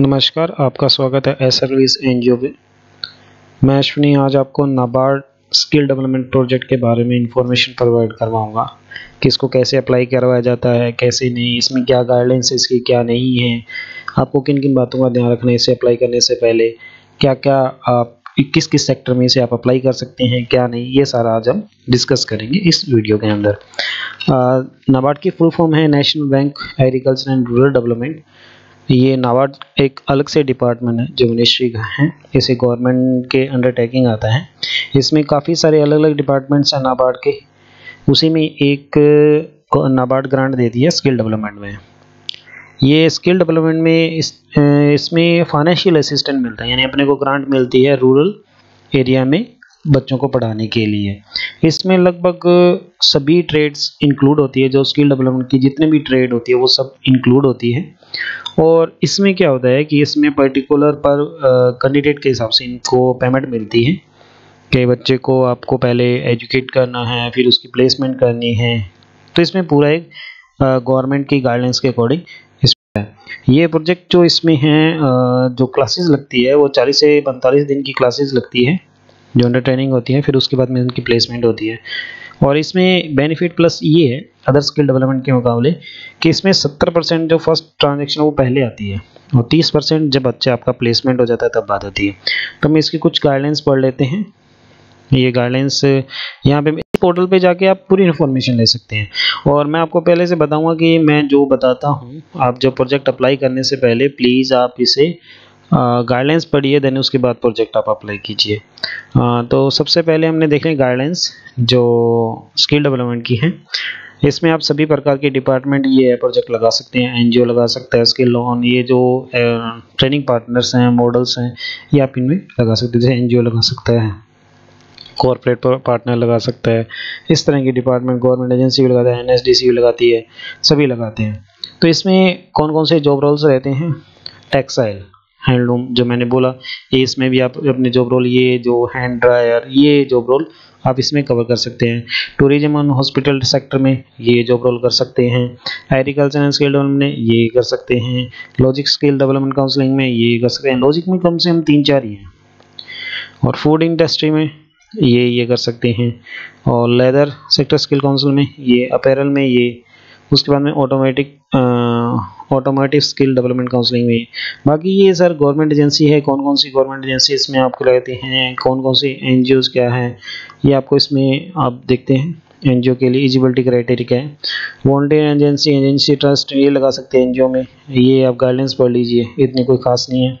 नमस्कार, आपका स्वागत है S service N G O में मैं अश्विनी, आज आपको नाबार्ड स्किल डेवलपमेंट प्रोजेक्ट के बारे में इंफॉर्मेशन प्रोवाइड करवाऊँगा। कि इसको कैसे अप्लाई करवाया जाता है, कैसे नहीं, इसमें क्या गाइडलाइंस इसकी क्या नहीं है। आपको किन किन बातों का ध्यान रखना है इसे अप्लाई करने से पहले? क्या क्या आप किस किस सेक्टर में इसे आप अप्लाई कर सकते हैं, क्या नहीं, ये सारा आज हम डिस्कस करेंगे इस वीडियो के अंदर। नाबार्ड की फुल फॉर्म है National Bank Agriculture and Rural Development ये नाबार्ड एक अलग से डिपार्टमेंट है, जो मिनिस्ट्री का है। इसे गवर्नमेंट के अंडरटेकिंग आता है। इसमें काफ़ी सारे अलग अलग डिपार्टमेंट्स हैं नाबार्ड के। उसी में एक नाबार्ड ग्रांट देती है स्किल डेवलपमेंट में। ये स्किल डेवलपमेंट में इस इसमें फाइनेंशियल असिस्टेंट मिलता है, यानी अपने को ग्रांट मिलती है रूरल एरिया में। बच्चों को पढ़ाने के लिए। इसमें लगभग सभी ट्रेड्स इंक्लूड होती है, जो स्किल डेवलपमेंट की जितने भी ट्रेड होती है, वो सब इंक्लूड होती है। और इसमें क्या होता है कि इसमें पर्टिकुलर पर कैंडिडेट के हिसाब से इनको पेमेंट मिलती है। कि बच्चे को आपको पहले एजुकेट करना है, फिर उसकी प्लेसमेंट करनी है। तो इसमें पूरा एक गवर्नमेंट की गाइडलाइंस के अकॉर्डिंग ये प्रोजेक्ट जो इसमें है जो क्लासेस लगती है, वो 40 से पैंतालीस दिन की क्लासेस लगती है। जो अंडर ट्रेनिंग होती है, फिर उसके बाद में उनकी प्लेसमेंट होती है। और इसमें बेनिफिट प्लस ये है अदर स्किल डेवलपमेंट के मुकाबले, कि इसमें 70 परसेंट जो फ़र्स्ट ट्रांजेक्शन वो पहले आती है। और 30 परसेंट जब बच्चे आपका प्लेसमेंट हो जाता है, तब बात होती है। तो हम इसकी कुछ गाइडलाइंस पढ़ लेते हैं। ये गाइडलाइंस यहाँ पे इस पोर्टल पे जाके आप पूरी इन्फॉर्मेशन ले सकते हैं। और मैं आपको पहले से बताऊँगा कि मैं जो बताता हूँ, आप जो प्रोजेक्ट अप्लाई करने से पहले प्लीज़ आप इसे गाइडलाइंस पढ़िए देन उसके बाद प्रोजेक्ट आप अप्लाई कीजिए। तो सबसे पहले हमने देखे गाइडलाइंस जो स्किल डेवलपमेंट की हैं। इसमें आप सभी प्रकार के डिपार्टमेंट ये प्रोजेक्ट लगा सकते हैं एनजीओ लगा सकते हैं स्किल लोन ये जो ट्रेनिंग पार्टनर्स हैं मॉडल्स हैं, ये आप इनमें लगा सकते हैं। जैसे एनजीओ लगा सकता है कॉरपोरेट पार्टनर लगा सकता है। इस तरह की डिपार्टमेंट गवर्नमेंट एजेंसी भी लगाता है एन भी लगाती है, सभी लगाते हैं। तो इसमें कौन कौन से जॉब रोल्स रहते हैं? टेक्सटाइल हैंडलूम जो मैंने बोला, ये इसमें भी आप अपने जॉब रोल ये जो हैंड ड्रायर ये जॉब रोल आप इसमें कवर कर सकते हैं। टूरिज़्म एंड हॉस्पिटल सेक्टर में ये जॉब रोल कर सकते हैं। एग्रीकल्चर एंड स्किल डेवलपमेंट में ये कर सकते हैं। लॉजिक स्किल डेवलपमेंट काउंसलिंग में ये कर सकते हैं। लॉजिक में कम से कम तीन चार ही हैं। और फ़ूड इंडस्ट्री में ये ये कर सकते हैं। और लेदर सेक्टर स्किल काउंसिल में ये अपैरल में ये, उसके बाद में automatic automatic skill development counselling में। बाकी ये सर गवर्नमेंट एजेंसी है कौन कौन सी गवर्नमेंट एजेंसी इसमें आपको लगती हैं कौन कौन सी एन क्या है ये आपको इसमें आप देखते हैं। एनजीओ के लिए एजिबिलिटी क्राइटेरिया क्या है। वॉल्टियर एजेंसी एजेंसी ट्रस्ट ये लगा सकते हैं एनजीओ में। ये आप गाइडेंस पढ़ लीजिए इतनी कोई खास नहीं है।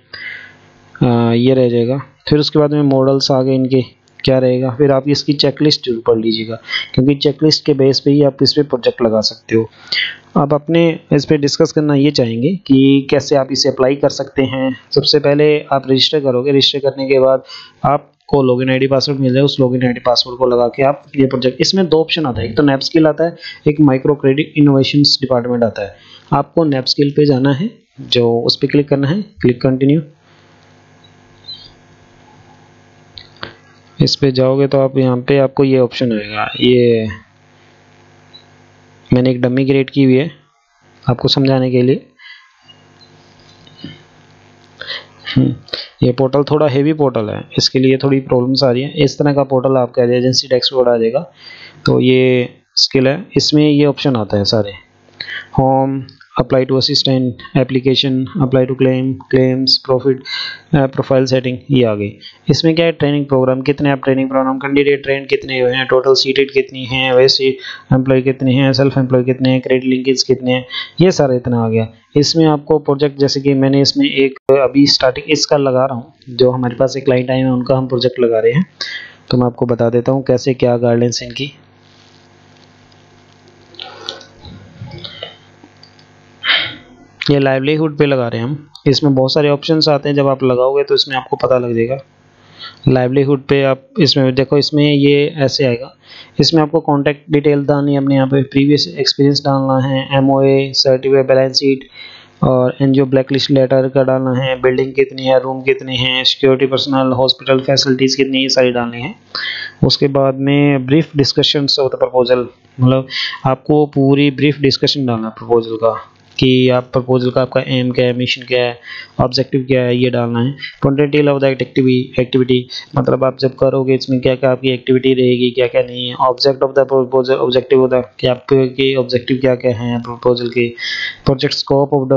आ, ये रह जाएगा। फिर उसके बाद में मॉडल्स आ गए इनके। क्या रहेगा? फिर आप इसकी चेकलिस्ट ज़रूर पढ़ लीजिएगा, क्योंकि चेकलिस्ट के बेस पे ही आप इस पर प्रोजेक्ट लगा सकते हो। आप अपने इस पर डिस्कस करना ये चाहेंगे कि कैसे आप इसे अप्लाई कर सकते हैं। सबसे पहले आप रजिस्टर करोगे। रजिस्टर करने के बाद आपको लॉगिन आईडी पासवर्ड मिल जाए। उस लॉगिन आईडी पासवर्ड को लगा के आप ये प्रोजेक्ट इसमें दो ऑप्शन आता है। एक तो नैप स्किल आता है, एक माइक्रो क्रेडिट इनोवेशन डिपार्टमेंट आता है। आपको नैप स्किल पे जाना है, जो उस पर क्लिक करना है क्लिक कंटिन्यू इस पे जाओगे तो आप यहाँ पे आपको ये ऑप्शन आएगा। ये मैंने एक डमी क्रिएट की हुई है आपको समझाने के लिए। हम्म, ये पोर्टल थोड़ा हेवी पोर्टल है इसके लिए थोड़ी प्रॉब्लम्स आ रही है। इस तरह का पोर्टल आपका एजेंसी टैक्स बोर्ड आ जाएगा। तो ये स्किल है इसमें ये ऑप्शन आता है सारे। Home apply to assistant application apply to claim claims profit profile setting ये आ गई इसमें क्या है ट्रेनिंग प्रोग्राम कितने आप ट्रेनिंग प्रोग्राम कैंडिडेट ट्रेन कितने हुए हैं टोटल सीटेड कितनी हैं, वैसे एम्प्लॉय कितने हैं सेल्फ एम्प्लॉय कितने हैं क्रेडिट लिंकेज कितने हैं, ये सारा इतना आ गया। इसमें आपको प्रोजेक्ट जैसे कि मैंने इसमें एक, अभी स्टार्टिंग इसका लगा रहा हूँ, जो हमारे पास एक क्लाइंट आए हैं, उनका हम प्रोजेक्ट लगा रहे हैं। तो मैं आपको बता देता हूँ कैसे क्या गाइडेंस इनकी। ये लाइवलीहुड पे लगा रहे हैं हम। इसमें बहुत सारे ऑप्शंस आते हैं, जब आप लगाओगे तो इसमें आपको पता लग जाएगा। लाइवलीहुड पे आप इसमें, देखो इसमें ये ऐसे आएगा। इसमें आपको कॉन्टैक्ट डिटेल डालनी है अपने यहाँ पे प्रीवियस एक्सपीरियंस डालना है M O A certificate balance sheet और N G O black list letter का डालना है बिल्डिंग कितनी है रूम कितने हैं सिक्योरिटी पर्सनल हॉस्पिटल फैसिलिटीज़ कितनी ये सारी डालनी है। उसके बाद में brief discussion of the proposal मतलब आपको पूरी ब्रीफ डिस्कशन डालना है प्रपोजल का। कि आप प्रपोजल का आपका एम क्या है मिशन क्या है ऑब्जेक्टिव क्या है, ये डालना है। कंटेंट ऑफ़ दैट एक्टिविटी मतलब आप जब करोगे इसमें क्या क्या आपकी एक्टिविटी रहेगी, क्या क्या नहीं है। Object of the proposal objective होता है कि आपके ऑब्जेक्टिव क्या क्या हैं प्रपोजल के। प्रोजेक्ट स्कोप ऑफ़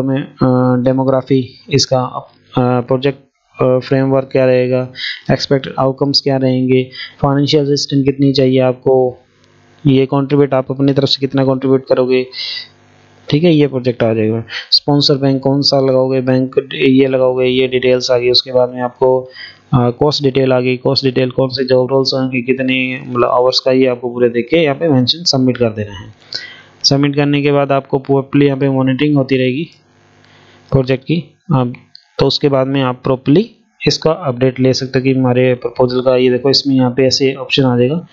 डेमोग्राफी इसका प्रोजेक्ट फ्रेमवर्क क्या रहेगा। एक्सपेक्ट आउटकम्स क्या रहेंगे। फाइनेंशियल असिस्टेंट कितनी चाहिए आपको। ये कंट्रीब्यूट आप अपनी तरफ़ से कितना कंट्रीब्यूट करोगे। ठीक है, ये प्रोजेक्ट आ जाएगा। स्पॉन्सर बैंक कौन सा लगाओगे? बैंक ये लगाओगे, ये डिटेल्स आ गई, उसके बाद में आपको कॉस्ट डिटेल आ गई। कॉस्ट डिटेल कौन से जॉब रोल्स होंगे, कितने मतलब आवर्स का ये आपको पूरे देख के यहाँ पे मेंशन सबमिट कर देना है। सबमिट करने के बाद आपको प्रॉपरली यहाँ पे मॉनिटरिंग होती रहेगी प्रोजेक्ट की। आप तो उसके बाद में आप प्रॉपरली इसका अपडेट ले सकते हो कि हमारे प्रपोजल का, ये देखो, इसमें यहाँ पे ऐसे ऑप्शन आ जाएगा।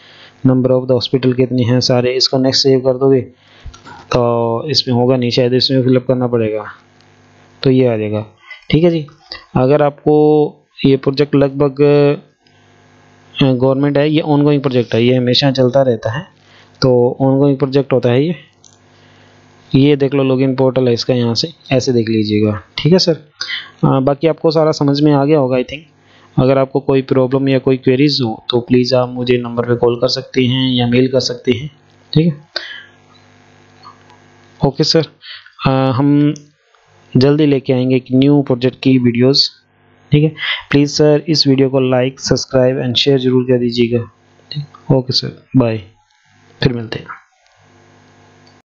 नंबर ऑफ़ द हॉस्पिटल कितने हैं सारे, इसको नेक्स्ट सेव कर दोगे। तो इसमें होगा नहीं शायद इसमें फिलअप करना पड़ेगा। तो ये आ जाएगा। ठीक है जी? अगर आपको ये प्रोजेक्ट लगभग गवर्नमेंट है ये ऑनगोइंग प्रोजेक्ट है ये हमेशा चलता रहता है तो ऑनगोइंग प्रोजेक्ट होता है ये। ये देख लो लॉगिन पोर्टल है इसका यहाँ से ऐसे देख लीजिएगा। ठीक है सर? आ, बाकी आपको सारा समझ में आ गया होगा आई थिंक अगर आपको कोई प्रॉब्लम या कोई क्वेरीज हो तो प्लीज़ आप मुझे नंबर पे कॉल कर सकते हैं या मेल कर सकते हैं। ठीक है? ओके सर आ, हम जल्दी लेके आएँगे एक न्यू प्रोजेक्ट की वीडियोस ठीक है? प्लीज़ सर इस वीडियो को लाइक सब्सक्राइब एंड शेयर ज़रूर कर दीजिएगा। ओके सर बाय फिर मिलते हैं।